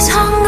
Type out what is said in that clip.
these hungry